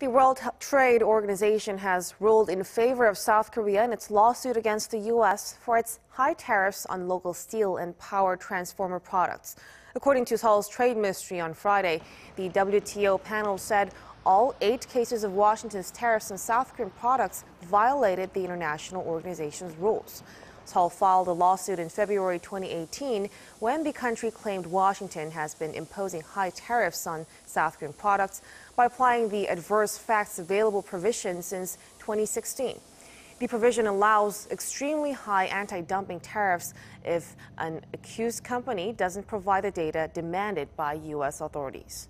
The World Trade Organization has ruled in favor of South Korea in its lawsuit against the U.S. for its high tariffs on local steel and power transformer products. According to Seoul's Trade Ministry on Friday, the WTO panel said all eight cases of Washington's tariffs on South Korean products violated the international organization's rules. Seoul filed a lawsuit in February 2018 when the country claimed Washington has been imposing high tariffs on South Korean products by applying the adverse facts available provision since 2016. The provision allows extremely high anti-dumping tariffs if an accused company doesn't provide the data demanded by U.S. authorities.